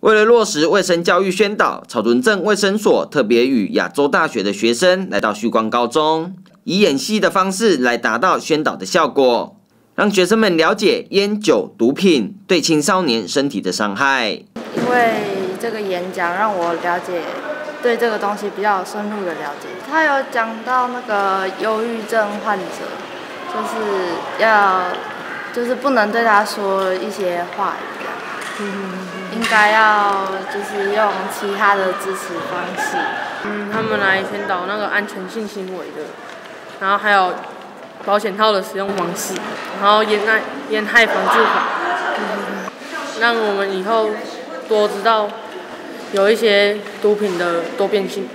为了落实卫生教育宣导，草屯镇卫生所特别与亚洲大学的学生来到旭光高中，以演戏的方式来达到宣导的效果，让学生们了解烟酒毒品对青少年身体的伤害。因为这个演讲让我了解，对这个东西比较深入的了解。他有讲到那个忧郁症患者，就是要，就是不能对他说一些话语，应该要就是用其他的支持方式。嗯，他们来宣导那个安全性行为的，然后还有保险套的使用方式，然后烟害烟害防治法，嗯让我们以后多知道有一些毒品的多变性。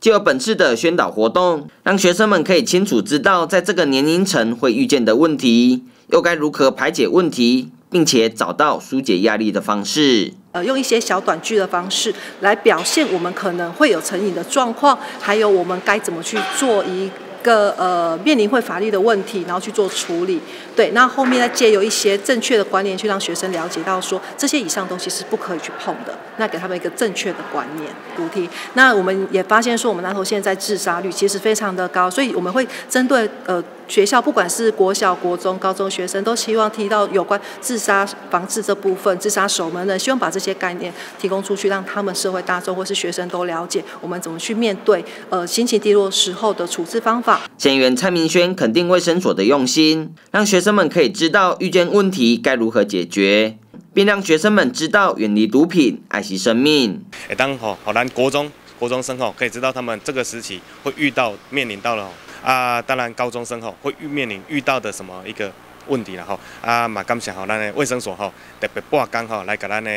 就有本次的宣导活动，让学生们可以清楚知道，在这个年龄层会遇见的问题，又该如何排解问题，并且找到疏解压力的方式。呃，用一些小短剧的方式来表现我们可能会有成瘾的状况，还有我们该怎么去做一。个呃面临会法律的问题，然后去做处理。对，那后面再借由一些正确的观念，去让学生了解到说这些以上东西是不可以去碰的。那给他们一个正确的观念。主题，那我们也发现说，我们南投现在自杀率其实非常的高，所以我们会针对呃学校，不管是国小、国中、高中学生，都希望提到有关自杀防治这部分，自杀守门人，希望把这些概念提供出去，让他们社会大众或是学生都了解我们怎么去面对呃心情低落时候的处置方法。县员蔡明轩肯定卫生所的用心，让学生们可以知道遇见问题该如何解决，并让学生们知道远离毒品、爱惜生命。哎，当吼好咱国中国中生吼，可以知道他们这个时期会遇到面临到了啊，当然高中生吼会遇面临遇到的什么一个。问题了吼，啊嘛感谢吼，咱的卫生所吼特别半工吼来给咱的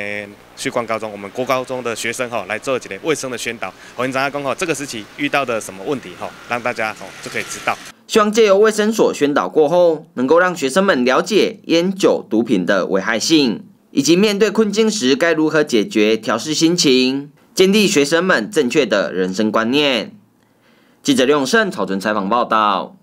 旭光高中，我们国高中的学生吼来做一个卫生的宣导。我跟大家讲吼，这个时期遇到的什么问题吼，让大家吼就可以知道。希望借由卫生所宣导过后，能够让学生们了解烟酒毒品的危害性，以及面对困境时该如何解决、调试心情，建立学生们正确的人生观念。记者刘永胜草屯采访报道。